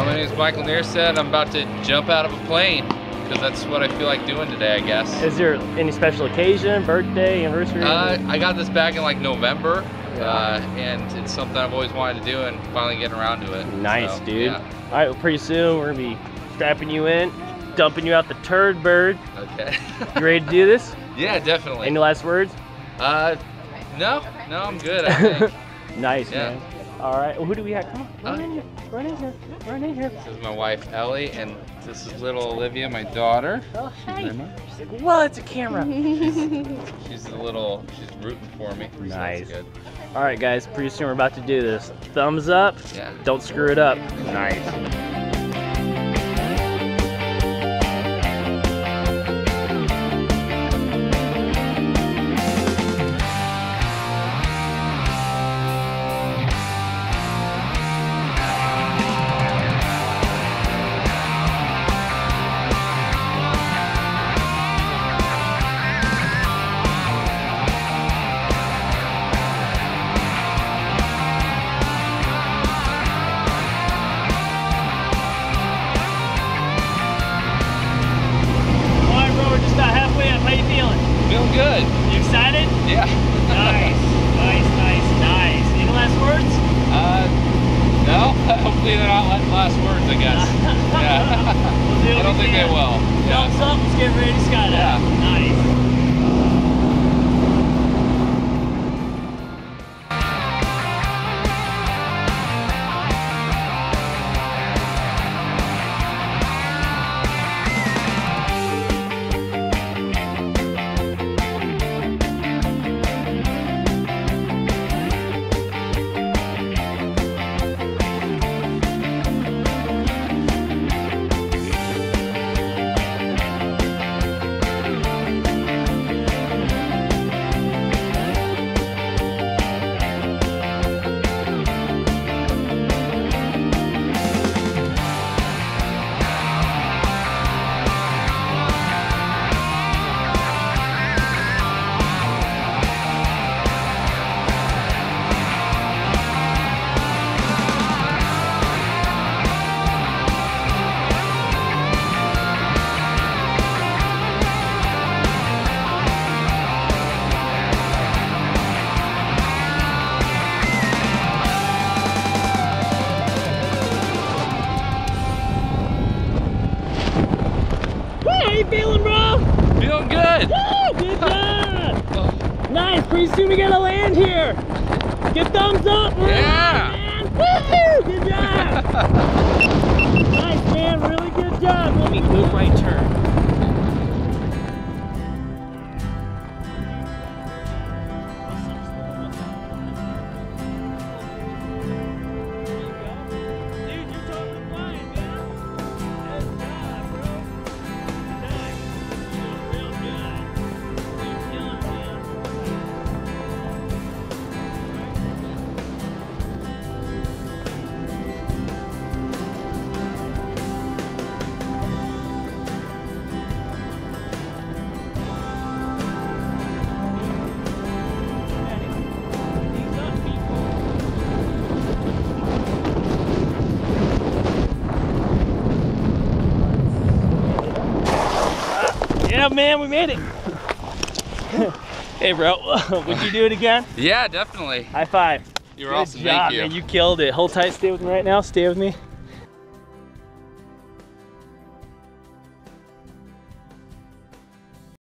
Uh, my name is Michael Nearset. I'm about to jump out of a plane because that's what I feel like doing today, I guess. Is there any special occasion, birthday, anniversary? Uh, I got this back in like November, uh, and it's something I've always wanted to do, and finally getting around to it. nice, So, dude. yeah. All right, well, pretty soon we're gonna be strapping you in, dumping you out the turd bird. Okay. You ready to do this? yeah, definitely. Any last words? Uh, no, no, I'm good. I think. nice, Yeah. man. All right, well, who do we have? Come on, run Uh, in here, run in here, run in here. this is my wife Ellie, and this is little Olivia, my daughter. Oh, She's hey. She's like, well, it's a camera. She's a little, she's rooting for me. so Nice. good. All right, guys, pretty soon we're about to do this. Thumbs up. Yeah. Don't screw it up. Nice. Hopefully they're not la- last words. I guess. Yeah. We'll do I don't think they will. Yeah. Up. Let's get ready to skydive. Yeah. Feeling, bro? Feeling good. Woo, good job. Oh. nice. Pretty soon we gotta land here. Get thumbs up. We're Yeah. on, man. Woo, good job. nice, man. Really good job. Let me good right turn. Man, we made it. hey, bro, would you do it again? Yeah, definitely. High five. You're Good awesome. job, Thank you. man. You killed it. Hold tight. Stay with me right now. Stay with me.